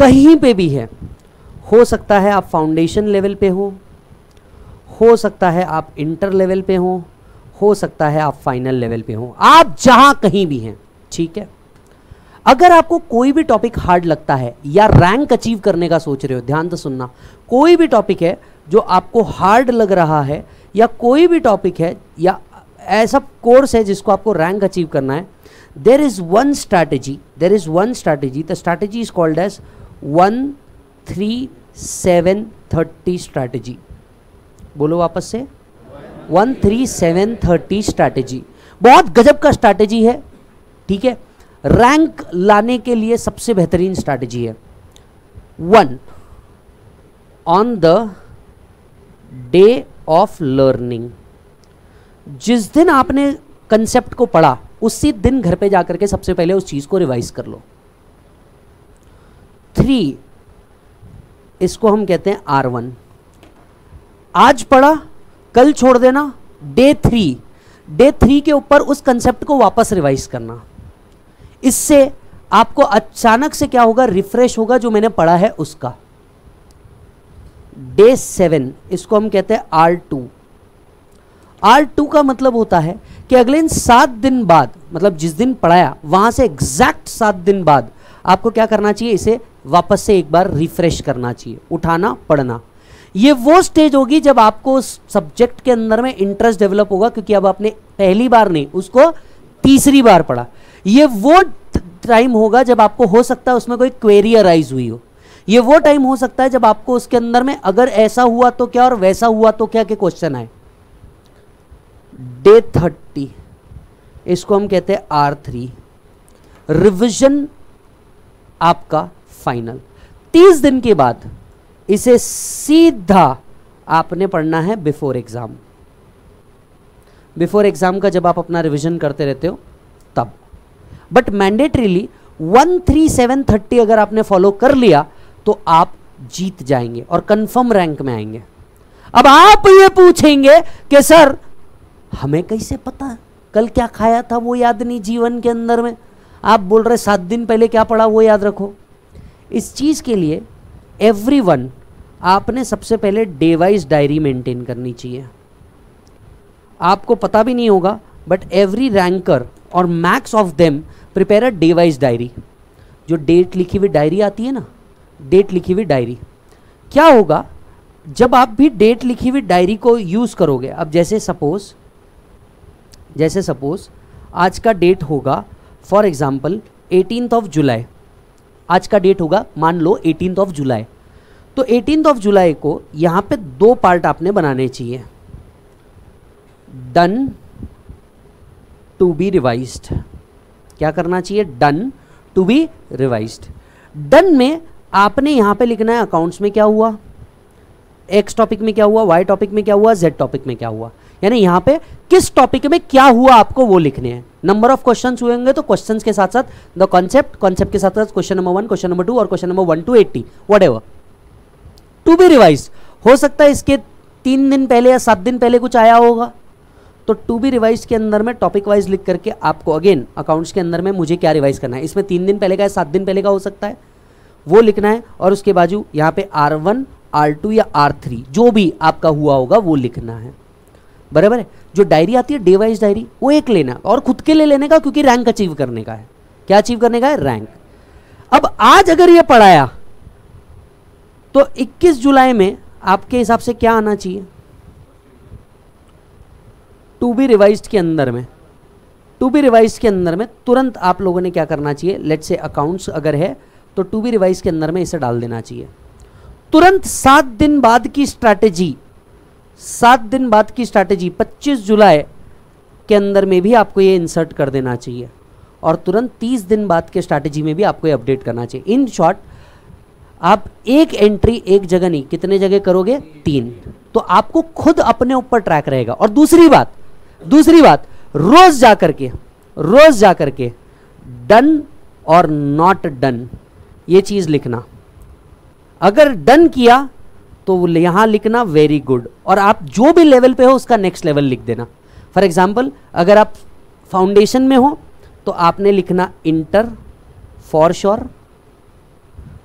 कहीं पे भी है, हो सकता है आप फाउंडेशन लेवल पे हो हो सकता है आप इंटर लेवल पे हो हो सकता है आप फाइनल लेवल पे हो। आप जहाँ कहीं भी हैं, ठीक है? अगर आपको कोई भी टॉपिक हार्ड लगता है या रैंक अचीव करने का सोच रहे हो, ध्यान से सुनना, कोई भी टॉपिक है जो आपको हार्ड लग रहा है या कोई भी टॉपिक है या ऐसा कोर्स है जिसको आपको रैंक अचीव करना है there is one strategy there is one strategy the strategy is called as one three seven thirty strategy बोलो वापस से। One three seven thirty strategy बहुत गजब का स्ट्रैटेजी है, ठीक है? रैंक लाने के लिए सबसे बेहतरीन स्ट्रैटेजी है। One on the day of learning जिस दिन आपने कंसेप्ट को पढ़ा, उसी दिन घर पे जाकर के सबसे पहले उस चीज़ को रिवाइज कर लो। थ्री, इसको हम कहते हैं आर वन। आज पढ़ा, कल छोड़ देना, डे थ्री। डे थ्री के ऊपर उस कंसेप्ट को वापस रिवाइज करना। इससे आपको अचानक से क्या होगा रिफ्रेश होगा जो मैंने पढ़ा है उसका। डे सेवन, इसको हम कहते हैं आर टू। आर टू का मतलब होता है कि अगले सात दिन बाद मतलब जिस दिन पढ़ाया, वहाँ से एग्जैक्ट सात दिन बाद आपको क्या करना चाहिए? इसे वापस से एक बार रिफ्रेश करना चाहिए। उठाना, पढ़ना। ये वो स्टेज होगी जब आपको सब्जेक्ट के अंदर में इंटरेस्ट डेवलप होगा, क्योंकि अब आपने पहली बार नहीं, उसको तीसरी बार पढ़ा। ये वो टाइम होगा जब आपको हो सकता है उसमें कोई क्वेरी अराइज हुई हो। ये वो टाइम हो सकता है जब आपको उसके अंदर में अगर ऐसा हुआ तो क्या और वैसा हुआ तो क्या के क्वेश्चन आए। डे थर्टी इसको हम कहते हैं आर थ्री रिविजन आपका फाइनल तीस दिन के बाद इसे सीधा आपने पढ़ना है बिफोर एग्ज़ाम बिफोर एग्ज़ाम का जब आप अपना रिवीजन करते रहते हो, तब. But mandatorily one three seven thirty अगर आपने फॉलो कर लिया तो आप जीत जाएँगे और कंफर्म रैंक में आएँगे. अब आप ये पूछेंगे कि, सर, हमें कैसे पता? कल क्या खाया था वो याद नहीं जीवन के अंदर में? आप बोल रहे सात दिन पहले क्या पढ़ा वो याद रखो। इस चीज़ के लिए एवरी वन आपने सबसे पहले डे वाइज डायरी मेंटेन करनी चाहिए। आपको पता भी नहीं होगा बट एवरी रैंकर और max of them prepare a day wise diary जो डेट लिखी हुई डायरी आती है ना डेट लिखी हुई डायरी क्या होगा, जब आप भी डेट लिखी हुई डायरी को यूज़ करोगे, अब जैसे सपोज़ जैसे सपोज़ आज का डेट होगा for example eighteen of July आज का डेट होगा, मान लो एटीन ऑफ़ जुलाई तो एटीन ऑफ़ जुलाई को यहाँ पे दो पार्ट आपने बनाने चाहिए. डन टू बी रिवाइज क्या करना चाहिए? Done to be revise done में आपने यहाँ पे लिखना है अकाउंट्स में क्या हुआ? एक्स टॉपिक में क्या हुआ? वाई टॉपिक में क्या हुआ? जेड टॉपिक में क्या हुआ? यानी यहाँ पे किस टॉपिक में क्या हुआ आपको वो लिखने हैं? नंबर ऑफ़ क्वेश्चन हुएँगे तो क्वेश्चन के साथ साथ द कॉन्सेप्ट कॉन्सेप्ट के साथ साथ question number one question number two और question number one two eighty whatever to be revise हो सकता है इसके तीन दिन पहले या सात दिन पहले कुछ आया होगा। तो टू बी रिवाइज के अंदर में टॉपिक वाइज लिख करके आपको अगेन अकाउंट्स के अंदर में मुझे क्या रिवाइज करना है? इसमें तीन दिन पहले का है सात दिन पहले का हो सकता है। वो लिखना है और उसके बाजू यहाँ पे आर वन आर टू या आर थ्री जो भी आपका हुआ होगा वो लिखना है। बराबर है? जो डायरी आती है डे वाइज डायरी वो एक लेना, और खुद के लिए लेने का, क्योंकि रैंक अचीव करने का है। क्या अचीव करने का है? रैंक अब आज अगर ये पढ़ाया तो 21 जुलाई में आपके हिसाब से क्या आना चाहिए? टू बी रिवाइज के अंदर में टू बी रिवाइज के अंदर में तुरंत आप लोगों ने क्या करना चाहिए? लेट से अकाउंट्स अगर है तो टू बी रिवाइज के अंदर में इसे डाल देना चाहिए। तुरंत सात दिन बाद की स्ट्रैटेजी सात दिन बाद की स्ट्रैटेजी 25 जुलाई के अंदर में भी आपको ये इंसर्ट कर देना चाहिए। और तुरंत 30 दिन बाद के स्ट्रैटेजी में भी आपको ये अपडेट करना चाहिए। इन शॉर्ट आप एक एंट्री एक जगह नहीं, कितने जगह करोगे? तीन। तो आपको खुद अपने ऊपर ट्रैक रहेगा। और दूसरी बात दूसरी बात, रोज जा करके, रोज जा करके डन और नॉट डन ये चीज़ लिखना। अगर डन किया तो यहाँ लिखना वेरी गुड और आप जो भी लेवल पे हो, उसका नेक्स्ट लेवल लिख देना. फॉर एग्ज़ाम्पल अगर आप फाउंडेशन में हो तो आपने लिखना इंटर फॉर श्योर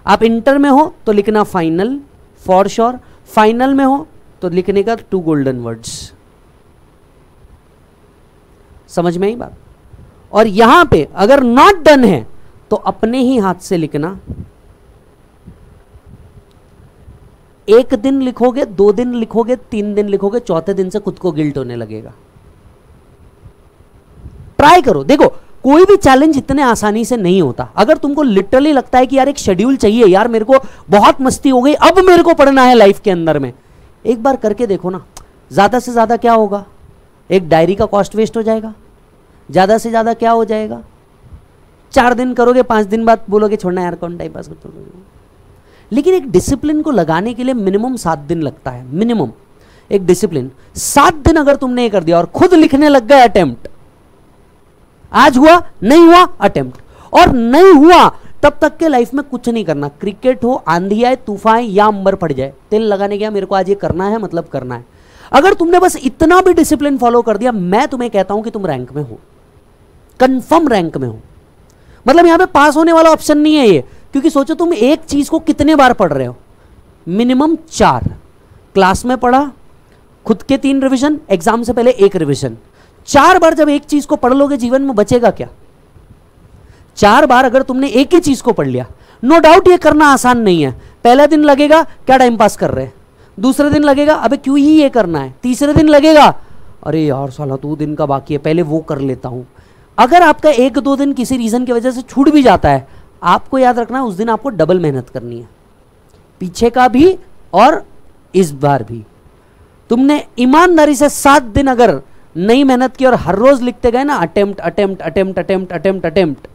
आप इंटर में हो तो लिखना फाइनल फॉर श्योर फाइनल में हो तो लिखने का टू गोल्डन वर्ड्स समझ में आई बात? और यहाँ पे अगर नॉट डन है तो अपने ही हाथ से लिखना एक दिन लिखोगे, दो दिन लिखोगे, तीन दिन लिखोगे, चौथे दिन से खुद को गिल्ट होने लगेगा। ट्राई करो। देखो, कोई भी चैलेंज इतने आसानी से नहीं होता। अगर तुमको लिटरली लगता है कि यार एक शेड्यूल चाहिए, यार मेरे को बहुत मस्ती हो गई, अब मेरे को पढ़ना है लाइफ के अंदर में। एक बार करके देखो ना, ज़्यादा से ज़्यादा क्या होगा? एक डायरी का कॉस्ट वेस्ट हो जाएगा। ज़्यादा से ज़्यादा क्या हो जाएगा? चार दिन करोगे, पाँच दिन बाद बोलोगे, छोड़ना यार, कौन टाइम पास करते लेकिन एक डिसिप्लिन को लगाने के लिए मिनिमम सात दिन लगता है मिनिमम एक डिसिप्लिन सात दिन अगर तुमने ये कर दिया और खुद लिखने लग गए अटेम्प्ट आज हुआ, नहीं हुआ अटेम्प्ट और नहीं हुआ, तब तक के लाइफ में कुछ नहीं करना। क्रिकेट हो, आंधी आए, तूफ़ान या अंबर पड़ जाए। तेल लगाने गया मेरे को आज ये करना है मतलब करना है। अगर तुमने बस इतना भी डिसिप्लिन फॉलो कर दिया, मैं तुम्हें कहता हूँ कि तुम रैंक में हो। कंफर्म रैंक में हो। मतलब यहाँ पे पास होने वाला ऑप्शन नहीं है ये। क्योंकि सोचो तुम एक चीज़ को कितने बार पढ़ रहे हो? मिनिमम चार। क्लास में पढ़ा, खुद के तीन रिवीजन एग्ज़ाम से पहले एक रिवीजन चार बार जब एक चीज़ को पढ़ लोगे, जीवन में बचेगा क्या? चार बार अगर तुमने एक ही चीज़ को पढ़ लिया नो डाउट ये करना आसान नहीं है। पहला दिन लगेगा, क्या टाइम पास कर रहे हैं? दूसरे दिन लगेगा, अबे क्यों ही ये करना है? तीसरे दिन लगेगा, अरे यार साला दो दिन का बाकी है, पहले वो कर लेता हूँ। अगर आपका एक दो दिन किसी रीजन की वजह से छूट भी जाता है आपको याद रखना उस दिन आपको डबल मेहनत करनी है। पीछे का भी और इस बार भी। तुमने ईमानदारी से सात दिन अगर नई मेहनत की और हर रोज लिखते गए ना attempt attempt attempt attempt attempt attempt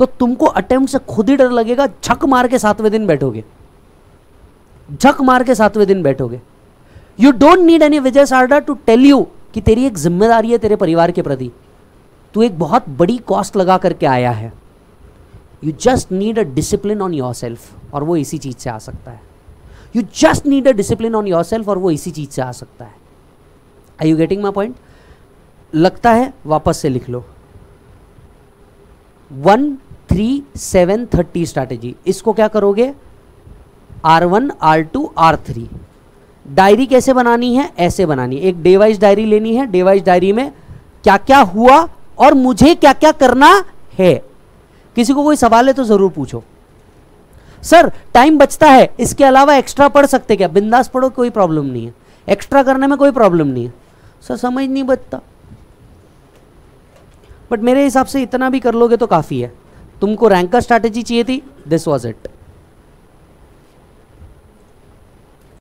तो तुमको अटेम्प्ट से खुद ही डर लगेगा, झक मार के सातवें दिन बैठोगे। झक मार के सातवें दिन बैठोगे। You don't need any Vijay Sarda to tell you कि तेरी एक ज़िम्मेदारी है तेरे परिवार के प्रति। तू एक बहुत बड़ी कॉस्ट लगा करके आया है। You just need a discipline on yourself और वो इसी चीज़ से आ सकता है। You just need a discipline on yourself और वो इसी चीज़ से आ सकता है। I you getting my point लगता है, वापस से लिख लो। One three seven thirty strategy इसको क्या करोगे? R one R two R three diary कैसे बनानी है? ऐसे बनानी है। एक डेवाइज डायरी लेनी है। डेवाइज डायरी में क्या क्या हुआ और मुझे क्या क्या करना है? किसी को कोई सवाल है तो ज़रूर पूछो। सर टाइम बचता है, इसके अलावा एक्स्ट्रा पढ़ सकते क्या? बिंदास पढ़ो, कोई प्रॉब्लम नहीं है। एक्स्ट्रा करने में कोई प्रॉब्लम नहीं है। सर, समझ नहीं बचता। बट मेरे हिसाब से इतना भी कर लोगे तो काफ़ी है। तुमको रैंक का स्ट्रैटेजी चाहिए थी दिस वॉज़ इट